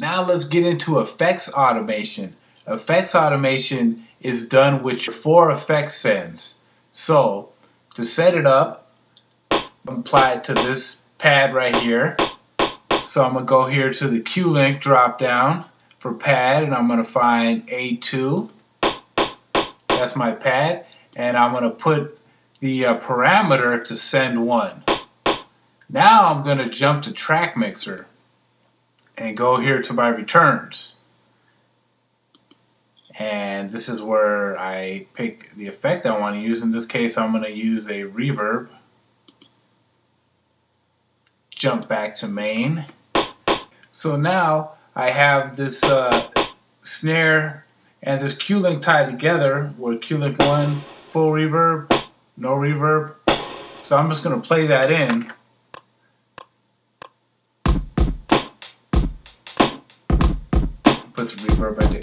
Now let's get into effects automation. Effects automation is done with your four effects sends. So to set it up, apply it to this pad right here. So I'm going to go here to the Q-Link drop down for pad and I'm going to find A2. That's my pad and I'm going to put the uh, parameter to send one. Now I'm going to jump to track mixer and go here to my returns. And this is where I pick the effect I want to use. In this case, I'm going to use a reverb. Jump back to main. So now I have this uh, snare and this Q-Link tied together where Q-Link 1, full reverb, no reverb. So I'm just going to play that in. Put some reverb there.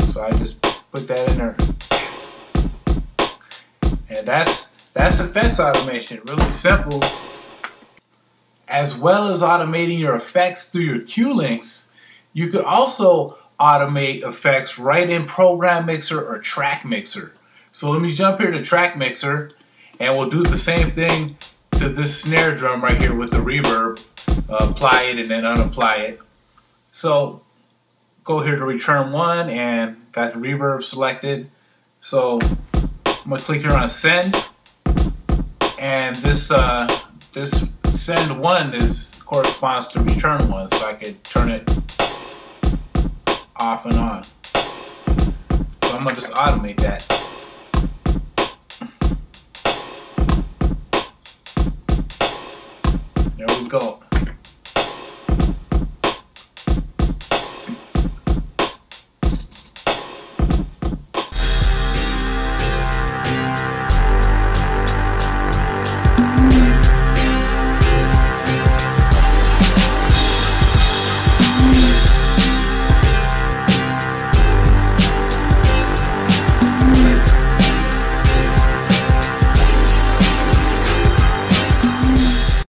So I just put that in there. And that's that's effects automation. Really simple. As well as automating your effects through your Q-Links, you could also automate effects right in Program Mixer or Track Mixer. So let me jump here to Track Mixer and we'll do the same thing to this snare drum right here with the reverb. Apply it and then unapply it. So go here to return one and got reverb selected. So I'm gonna click here on send and this uh, this send one is corresponds to return one so I could turn it off and on. So I'm gonna just automate that. There we go.